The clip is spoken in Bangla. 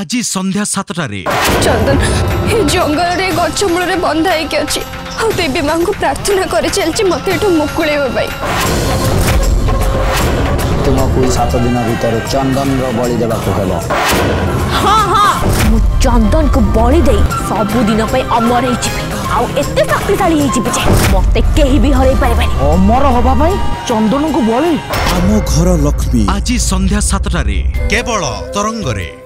আজি সন্ধ্যা সাতটার চন্দন এই জঙ্গলের গছ মূলরে বন্ধা হয়েকি অছি আউ দেবী মা প্রার্থনা করে চলছি মতো এটু মুকুড়াইবা পাই তোমাকে সাত দিন ভিতরে চন্দনর বলি দেওয়াকে হল হ্যাঁ হ্যাঁ মু চন্দনকে বলি দেই সবুদিন পাই অমর হয়েছিবি আউ এতে শক্তিশালী হয়েছিবি যে মতে কেহি বি হরাই পারিবানি অমর হবা পাই চন্দনকে বলি আম ঘর লক্ষ্মী আজি সন্ধ্যা সাতটারে কেবল তরঙ্গরে